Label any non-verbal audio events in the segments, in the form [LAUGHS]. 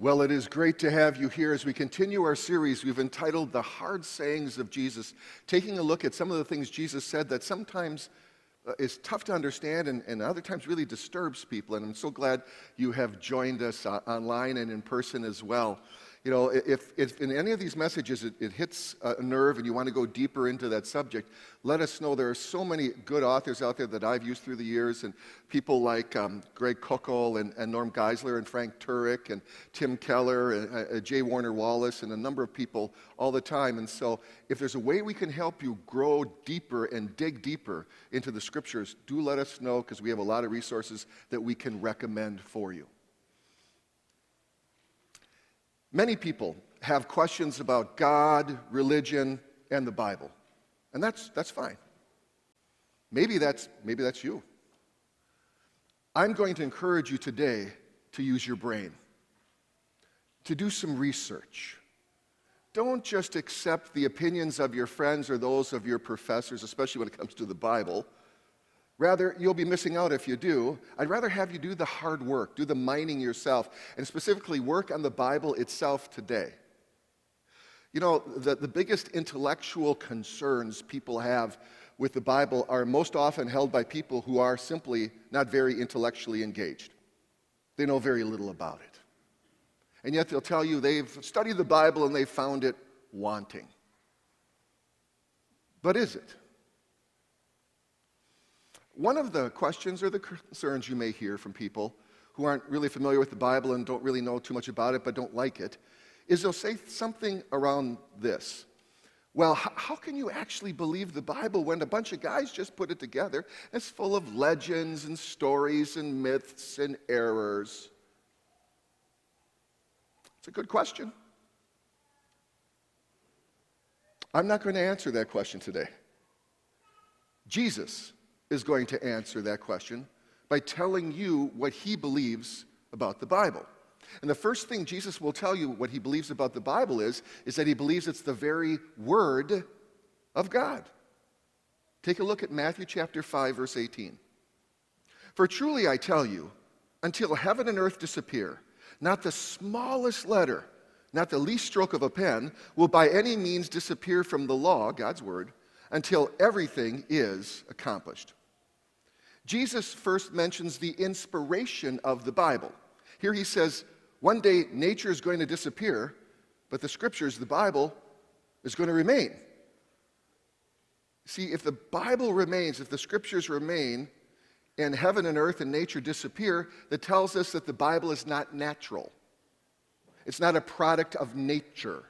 Well, it is great to have you here as we continue our series we've entitled The Hard Sayings of Jesus, taking a look at some of the things Jesus said that sometimes uh, is tough to understand and, and other times really disturbs people. And I'm so glad you have joined us uh, online and in person as well. You know, if, if in any of these messages it, it, hits a nerve and you want to go deeper into that subject, let us know. There are so many good authors out there that I've used through the years, and people like um, Greg Koukl and, and, Norm Geisler and Frank Turek and Tim Keller and uh, uh J. Warner Wallace and a number of people all the time. And so, if there's a way we can help you grow deeper and dig deeper into the scriptures, do let us know because we have a lot of resources that we can recommend for you. Many people have questions about God, religion, and the Bible. And that's, that's fine. Maybe that's, maybe that's you. I'm going to encourage you today to use your brain, to do some research. Don't just accept the opinions of your friends or those of your professors, especially when it comes to the Bible. Rather, you'll be missing out if you do. I'd rather have you do the hard work, do the mining yourself, and specifically work on the Bible itself today. You know, the, the biggest intellectual concerns people have with the Bible are most often held by people who are simply not very intellectually engaged. They know very little about it. And yet they'll tell you they've studied the Bible and they've found it wanting. But is it? One of the questions or the concerns you may hear from people who aren't really familiar with the Bible and don't really know too much about it but don't like it is they'll say something around this. Well, how can you actually believe the Bible when a bunch of guys just put it together? It's full of legends and stories and myths and errors. It's a good question. I'm not going to answer that question today. Jesus is going to answer that question by telling you what he believes about the Bible. And the first thing Jesus will tell you what he believes about the Bible is, is that he believes it's the very word of God. Take a look at Matthew chapter 5, verse 18. For truly I tell you, until heaven and earth disappear, not the smallest letter, not the least stroke of a pen, will by any means disappear from the law, God's word, until everything is accomplished. Jesus first mentions the inspiration of the Bible. Here he says, one day nature is going to disappear, but the scriptures, the Bible, is going to remain. See, if the Bible remains, if the scriptures remain, and heaven and earth and nature disappear, that tells us that the Bible is not natural. It's not a product of nature.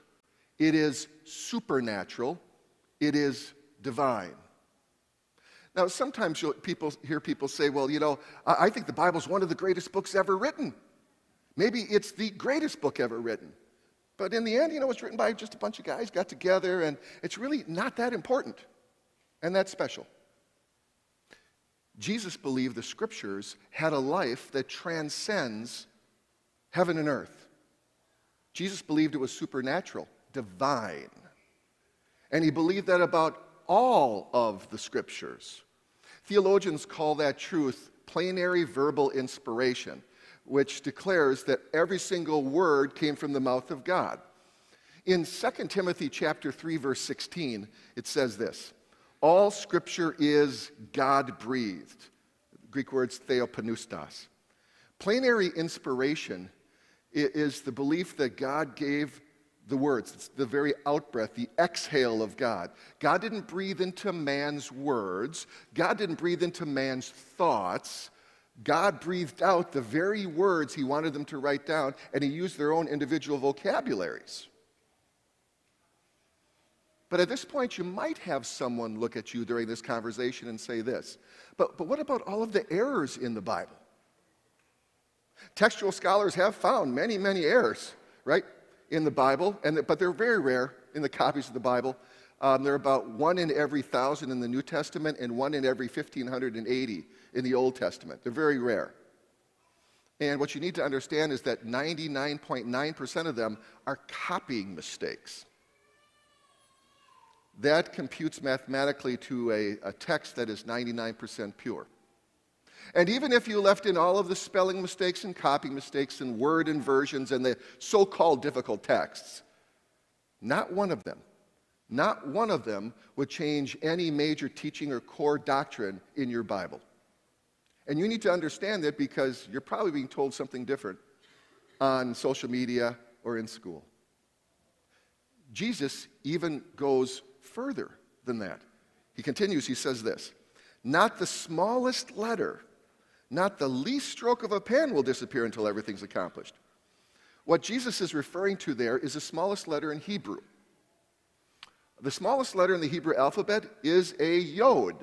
It is supernatural. It is divine. Now, sometimes you'll people hear people say, well, you know, I think the Bible's one of the greatest books ever written. Maybe it's the greatest book ever written. But in the end, you know, it's written by just a bunch of guys got together, and it's really not that important and that special. Jesus believed the scriptures had a life that transcends heaven and earth. Jesus believed it was supernatural, divine. And he believed that about all of the scriptures. Theologians call that truth plenary verbal inspiration, which declares that every single word came from the mouth of God. In 2 Timothy chapter 3 verse 16, it says this: All scripture is God-breathed. Greek words theopneustos. Plenary inspiration is the belief that God gave the words. It's the very outbreath, the exhale of God. God didn't breathe into man's words, God didn't breathe into man's thoughts. God breathed out the very words he wanted them to write down, and he used their own individual vocabularies. But at this point, you might have someone look at you during this conversation and say this But, but what about all of the errors in the Bible? Textual scholars have found many, many errors, right? In the Bible, and, but they're very rare in the copies of the Bible. Um, they're about one in every thousand in the New Testament and one in every 1580 in the Old Testament. They're very rare. And what you need to understand is that 99.9% of them are copying mistakes. That computes mathematically to a, a text that is 99% pure. And even if you left in all of the spelling mistakes and copy mistakes and word inversions and the so called difficult texts, not one of them, not one of them would change any major teaching or core doctrine in your Bible. And you need to understand that because you're probably being told something different on social media or in school. Jesus even goes further than that. He continues, he says this Not the smallest letter, not the least stroke of a pen will disappear until everything's accomplished. What Jesus is referring to there is the smallest letter in Hebrew. The smallest letter in the Hebrew alphabet is a yod.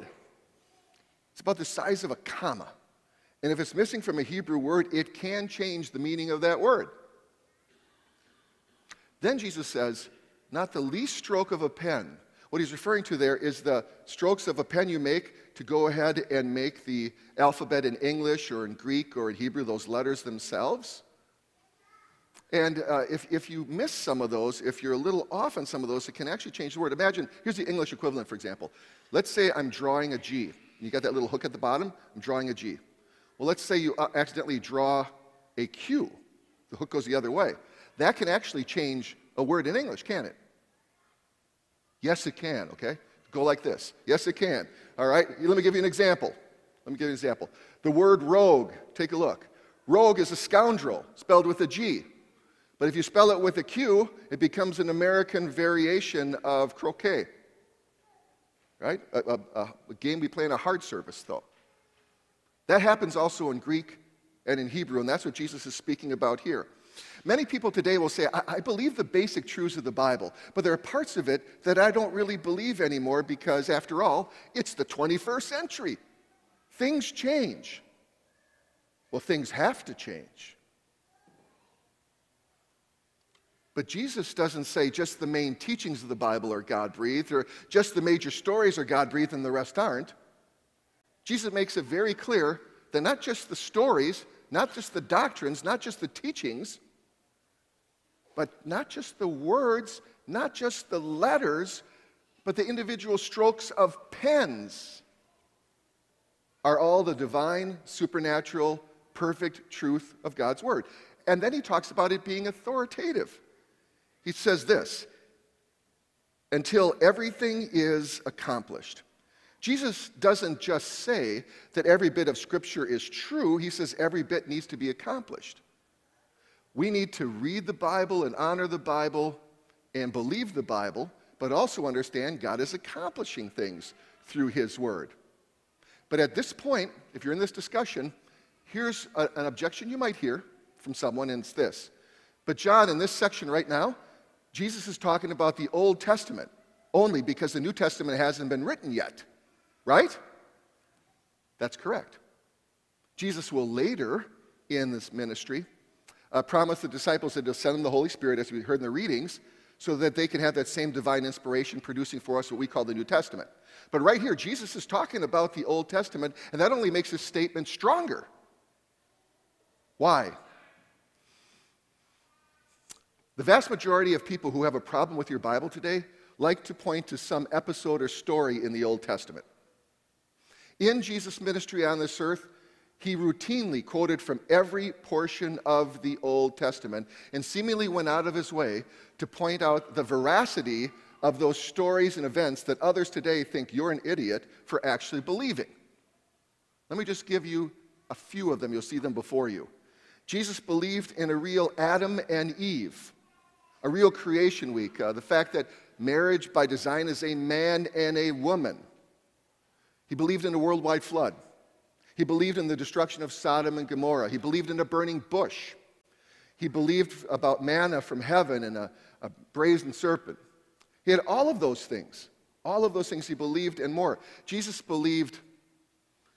It's about the size of a comma. And if it's missing from a Hebrew word, it can change the meaning of that word. Then Jesus says, not the least stroke of a pen. What he's referring to there is the strokes of a pen you make to go ahead and make the alphabet in English or in Greek or in Hebrew, those letters themselves. And uh, if, if you miss some of those, if you're a little off on some of those, it can actually change the word. Imagine, here's the English equivalent, for example. Let's say I'm drawing a G. You got that little hook at the bottom? I'm drawing a G. Well, let's say you uh, accidentally draw a Q. The hook goes the other way. That can actually change a word in English, can it? Yes, it can, okay? Go like this. Yes, it can. All right? Let me give you an example. Let me give you an example. The word rogue, take a look. Rogue is a scoundrel, spelled with a G. But if you spell it with a Q, it becomes an American variation of croquet. Right? A, a, a game we play in a hard service, though. That happens also in Greek and in Hebrew, and that's what Jesus is speaking about here. Many people today will say, I, I, believe the basic truths of the Bible, but there are parts of it that I don't really believe anymore because, after all, it's the 21st century. Things change. Well, things have to change. But Jesus doesn't say just the main teachings of the Bible are God breathed, or just the major stories are God breathed and the rest aren't. Jesus makes it very clear that not just the stories, not just the doctrines, not just the teachings, but not just the words, not just the letters, but the individual strokes of pens are all the divine, supernatural, perfect truth of God's Word. And then he talks about it being authoritative. He says this until everything is accomplished. Jesus doesn't just say that every bit of Scripture is true, he says every bit needs to be accomplished. We need to read the Bible and honor the Bible and believe the Bible, but also understand God is accomplishing things through His Word. But at this point, if you're in this discussion, here's a, an objection you might hear from someone, and it's this. But, John, in this section right now, Jesus is talking about the Old Testament only because the New Testament hasn't been written yet. Right? That's correct. Jesus will later in this ministry uh, promise the disciples that he'll send them the Holy Spirit, as we heard in the readings, so that they can have that same divine inspiration producing for us what we call the New Testament. But right here, Jesus is talking about the Old Testament, and that only makes his statement stronger. Why? The vast majority of people who have a problem with your Bible today like to point to some episode or story in the Old Testament. In Jesus' ministry on this earth, he routinely quoted from every portion of the Old Testament and seemingly went out of his way to point out the veracity of those stories and events that others today think you're an idiot for actually believing. Let me just give you a few of them. You'll see them before you. Jesus believed in a real Adam and Eve, a real creation week, uh, the fact that marriage by design is a man and a woman he believed in a worldwide flood. He believed in the destruction of Sodom and Gomorrah. He believed in a burning bush. He believed about manna from heaven and a, a brazen serpent. He had all of those things. All of those things he believed and more. Jesus believed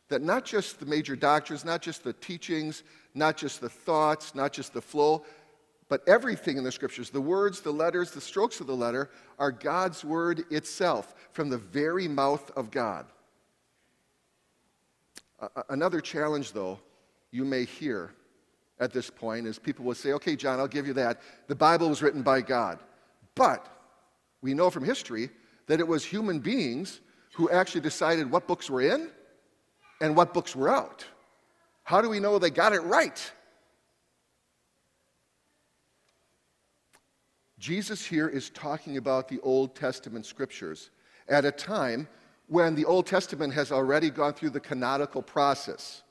that not just the major doctrines, not just the teachings, not just the thoughts, not just the flow, but everything in the scriptures, the words, the letters, the strokes of the letter, are God's word itself from the very mouth of God. Another challenge, though, you may hear at this point is people will say, okay, John, I'll give you that. The Bible was written by God. But we know from history that it was human beings who actually decided what books were in and what books were out. How do we know they got it right? Jesus here is talking about the Old Testament scriptures at a time when the Old Testament has already gone through the canonical process.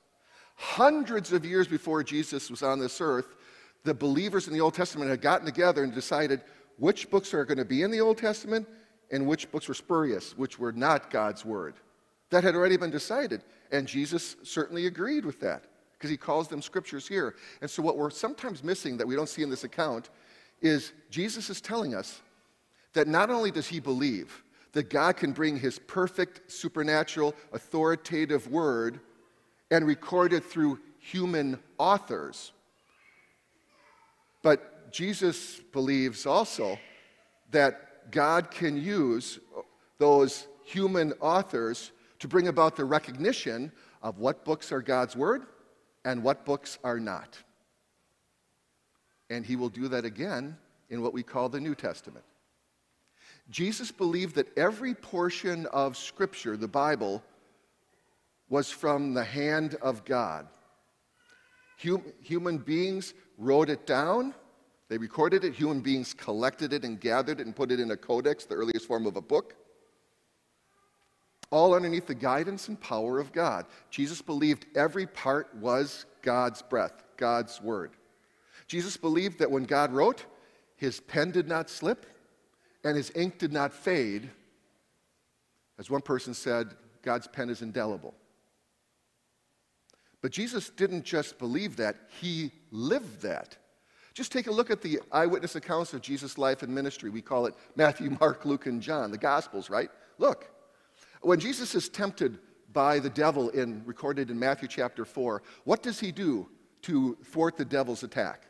Hundreds of years before Jesus was on this earth, the believers in the Old Testament had gotten together and decided which books are going to be in the Old Testament and which books were spurious, which were not God's Word. That had already been decided. And Jesus certainly agreed with that because he calls them scriptures here. And so, what we're sometimes missing that we don't see in this account is Jesus is telling us that not only does he believe that God can bring his perfect, supernatural, authoritative word and record it through human authors, but Jesus believes also that God can use those human authors to bring about the recognition of what books are God's word and what books are not. And he will do that again in what we call the New Testament. Jesus believed that every portion of Scripture, the Bible, was from the hand of God. Hum- human beings wrote it down, they recorded it, human beings collected it and gathered it and put it in a codex, the earliest form of a book. All underneath the guidance and power of God. Jesus believed every part was God's breath, God's word. Jesus believed that when God wrote, his pen did not slip and his ink did not fade. As one person said, God's pen is indelible. But Jesus didn't just believe that, he lived that. Just take a look at the eyewitness accounts of Jesus' life and ministry. We call it Matthew, [LAUGHS] Mark, Luke, and John, the Gospels, right? Look, when Jesus is tempted by the devil in recorded in Matthew chapter 4, what does he do to thwart the devil's attack?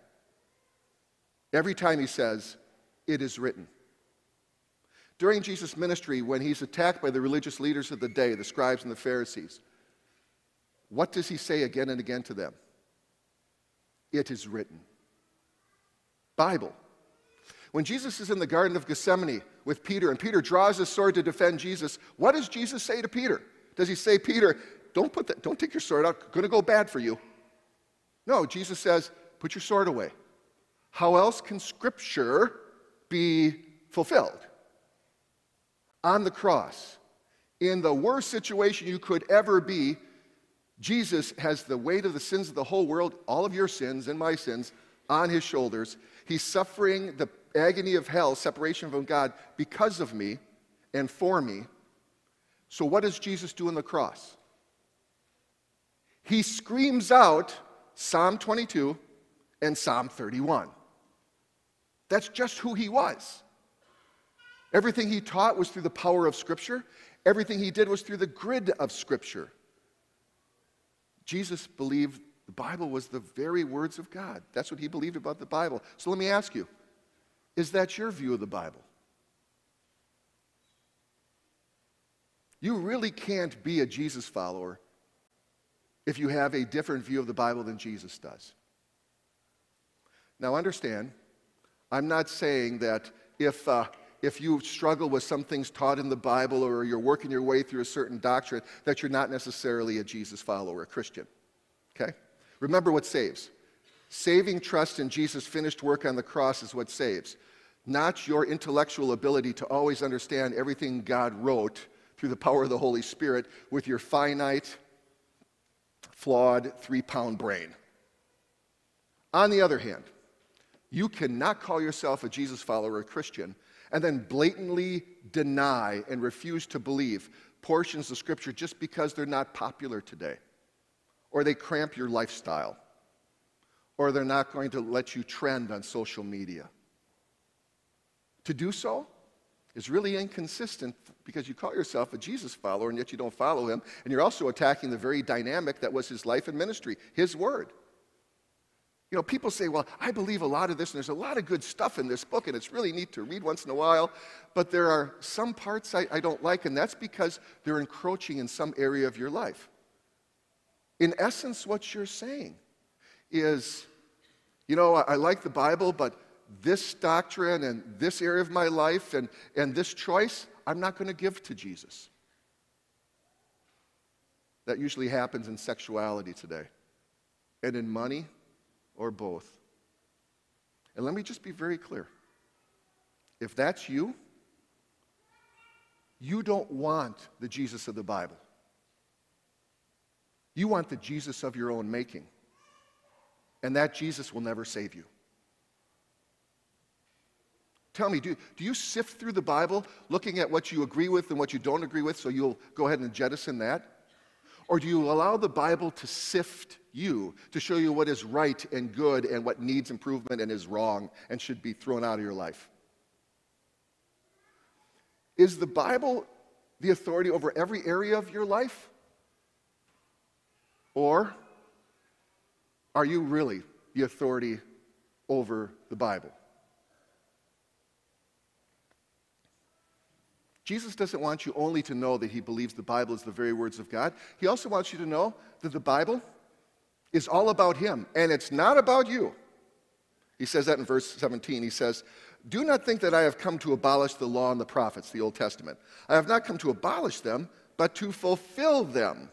Every time he says, It is written. During Jesus' ministry, when he's attacked by the religious leaders of the day, the scribes and the Pharisees, what does he say again and again to them? It is written. Bible. When Jesus is in the Garden of Gethsemane with Peter, and Peter draws his sword to defend Jesus, what does Jesus say to Peter? Does he say, Peter, don't, put that, don't take your sword out, going to go bad for you? No, Jesus says, put your sword away. How else can Scripture be fulfilled? On the cross, in the worst situation you could ever be, Jesus has the weight of the sins of the whole world, all of your sins and my sins, on his shoulders. He's suffering the agony of hell, separation from God, because of me and for me. So, what does Jesus do on the cross? He screams out Psalm 22 and Psalm 31. That's just who he was. Everything he taught was through the power of Scripture, everything he did was through the grid of Scripture. Jesus believed the Bible was the very words of God. That's what he believed about the Bible. So let me ask you is that your view of the Bible? You really can't be a Jesus follower if you have a different view of the Bible than Jesus does. Now, understand, I'm not saying that if, uh, if you struggle with some things taught in the Bible or you're working your way through a certain doctrine, that you're not necessarily a Jesus follower, a Christian. Okay? Remember what saves. Saving trust in Jesus' finished work on the cross is what saves, not your intellectual ability to always understand everything God wrote through the power of the Holy Spirit with your finite, flawed, three pound brain. On the other hand, you cannot call yourself a Jesus follower a Christian and then blatantly deny and refuse to believe portions of Scripture just because they're not popular today, or they cramp your lifestyle, or they're not going to let you trend on social media. To do so is really inconsistent because you call yourself a Jesus follower and yet you don't follow him, and you're also attacking the very dynamic that was his life and ministry, his word. You know, people say, well, I believe a lot of this, and there's a lot of good stuff in this book, and it's really neat to read once in a while, but there are some parts I, I don't like, and that's because they're encroaching in some area of your life. In essence, what you're saying is, you know, I, I like the Bible, but this doctrine and this area of my life and, and this choice, I'm not going to give to Jesus. That usually happens in sexuality today. and in money or both. And let me just be very clear. If that's you, you don't want the Jesus of the Bible. You want the Jesus of your own making. And that Jesus will never save you. Tell me, do, do you sift through the Bible looking at what you agree with and what you don't agree with so you'll go ahead and jettison that? Or do you allow the Bible to sift you, to show you what is right and good and what needs improvement and is wrong and should be thrown out of your life? Is the Bible the authority over every area of your life? Or are you really the authority over the Bible? Jesus doesn't want you only to know that he believes the Bible is the very words of God. He also wants you to know that the Bible is all about him, and it's not about you. He says that in verse 17. He says, Do not think that I have come to abolish the law and the prophets, the Old Testament. I have not come to abolish them, but to fulfill them.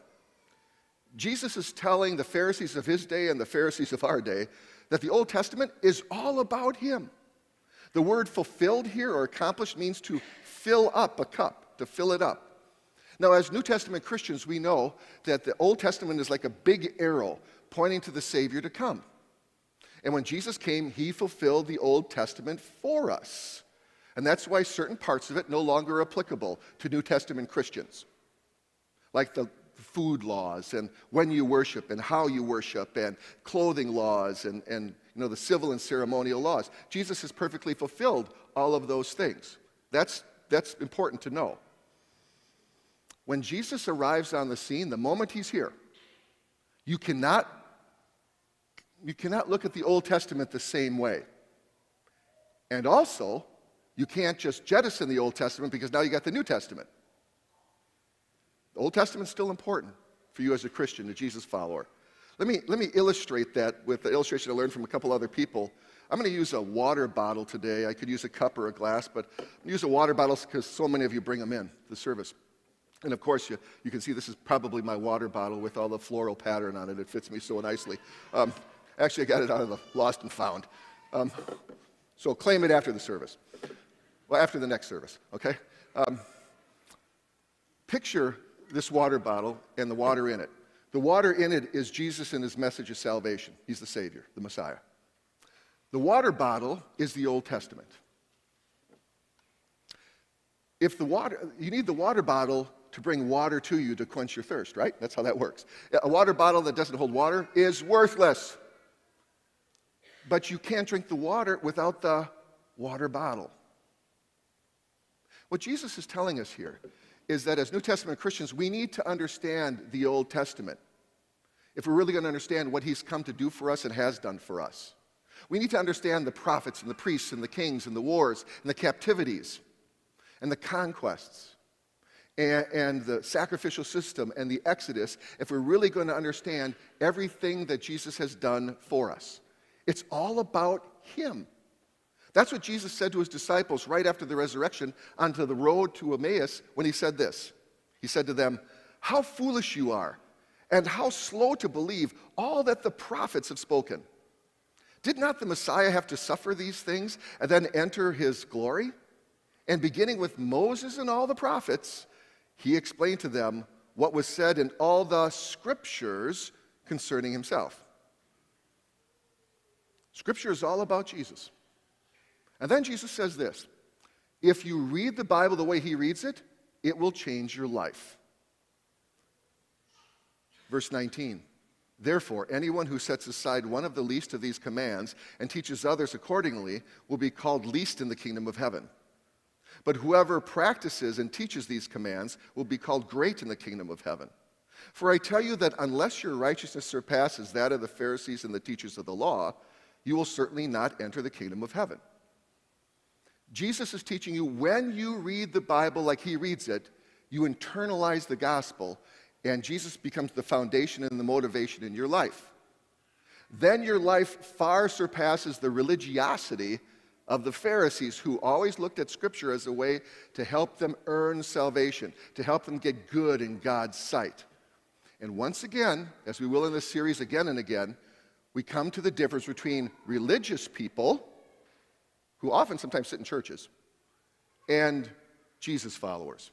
Jesus is telling the Pharisees of his day and the Pharisees of our day that the Old Testament is all about him. The word fulfilled here or accomplished means to fill up a cup, to fill it up. Now, as New Testament Christians, we know that the Old Testament is like a big arrow pointing to the Savior to come. And when Jesus came, he fulfilled the Old Testament for us. And that's why certain parts of it no longer are applicable to New Testament Christians, like the food laws and when you worship and how you worship and clothing laws and, and you know, the civil and ceremonial laws. Jesus has perfectly fulfilled all of those things. That's that's important to know. When Jesus arrives on the scene, the moment he's here, you cannot, you cannot look at the Old Testament the same way. And also, you can't just jettison the Old Testament because now you got the New Testament. The Old Testament's still important for you as a Christian, a Jesus follower. Let me, let me illustrate that with the illustration I learned from a couple other people I'm going to use a water bottle today. I could use a cup or a glass, but I'm going to use a water bottle because so many of you bring them in the service. And of course, you, you can see this is probably my water bottle with all the floral pattern on it. It fits me so nicely. Um, actually, I got it out of the lost and found. Um, so claim it after the service. Well, after the next service, okay? Um, picture this water bottle and the water in it. The water in it is Jesus and his message of salvation. He's the Savior, the Messiah. The water bottle is the Old Testament. If the water, you need the water bottle to bring water to you to quench your thirst, right? That's how that works. A water bottle that doesn't hold water is worthless. But you can't drink the water without the water bottle. What Jesus is telling us here is that as New Testament Christians, we need to understand the Old Testament if we're really going to understand what He's come to do for us and has done for us. We need to understand the prophets and the priests and the kings and the wars and the captivities and the conquests and, and, the sacrificial system and the Exodus if we're really going to understand everything that Jesus has done for us. It's all about Him. That's what Jesus said to his disciples right after the resurrection onto the road to Emmaus when he said this. He said to them, How foolish you are, and how slow to believe all that the prophets have spoken. Did not the Messiah have to suffer these things and then enter his glory? And beginning with Moses and all the prophets, he explained to them what was said in all the scriptures concerning himself. Scripture is all about Jesus. And then Jesus says this if you read the Bible the way he reads it, it will change your life. Verse 19. Therefore, anyone who sets aside one of the least of these commands and teaches others accordingly will be called least in the kingdom of heaven. But whoever practices and teaches these commands will be called great in the kingdom of heaven. For I tell you that unless your righteousness surpasses that of the Pharisees and the teachers of the law, you will certainly not enter the kingdom of heaven. Jesus is teaching you when you read the Bible like he reads it, you internalize the gospel and Jesus becomes the foundation and the motivation in your life. Then your life far surpasses the religiosity of the Pharisees who always looked at Scripture as a way to help them earn salvation, to help them get good in God's sight. And once again, as we will in this series again and again, we come to the difference between religious people, who often sometimes sit in churches, and Jesus followers.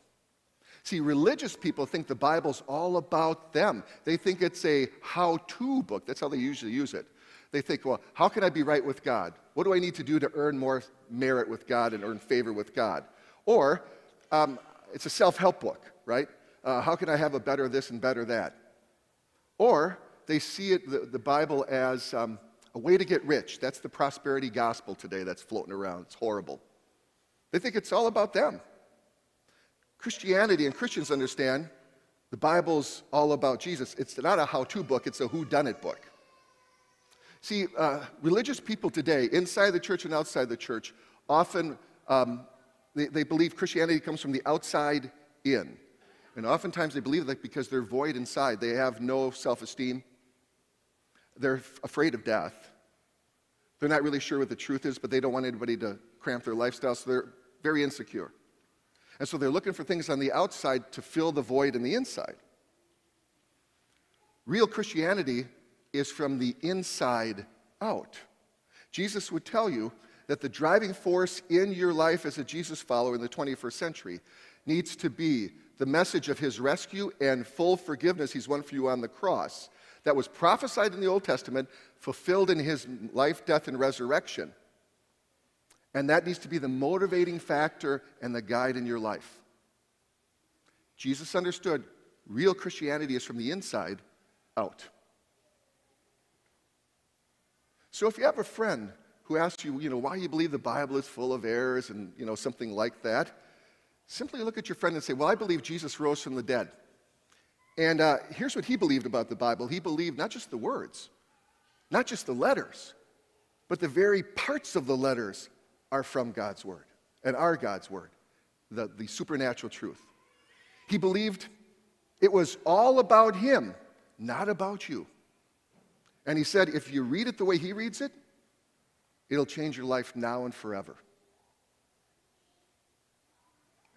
See, religious people think the Bible's all about them. They think it's a how to book. That's how they usually use it. They think, well, how can I be right with God? What do I need to do to earn more merit with God and earn favor with God? Or um, it's a self help book, right? Uh, how can I have a better this and better that? Or they see it, the, the Bible as um, a way to get rich. That's the prosperity gospel today that's floating around. It's horrible. They think it's all about them. Christianity and Christians understand the Bible's all about Jesus. It's not a how to book, it's a who done it book. See, uh, religious people today, inside the church and outside the church, often um, they, they believe Christianity comes from the outside in. And oftentimes they believe that because they're void inside, they have no self esteem, they're afraid of death. They're not really sure what the truth is, but they don't want anybody to cramp their lifestyle, so they're very insecure. And so they're looking for things on the outside to fill the void in the inside. Real Christianity is from the inside out. Jesus would tell you that the driving force in your life as a Jesus follower in the 21st century needs to be the message of his rescue and full forgiveness he's won for you on the cross that was prophesied in the Old Testament, fulfilled in his life, death, and resurrection. And that needs to be the motivating factor and the guide in your life. Jesus understood real Christianity is from the inside out. So if you have a friend who asks you, you know, why you believe the Bible is full of errors and, you know, something like that, simply look at your friend and say, well, I believe Jesus rose from the dead. And uh, here's what he believed about the Bible. He believed not just the words, not just the letters, but the very parts of the letters are from God's Word and are God's Word, the, the supernatural truth. He believed it was all about him, not about you. And he said, if you read it the way he reads it, it'll change your life now and forever.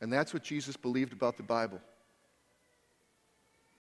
And that's what Jesus believed about the Bible.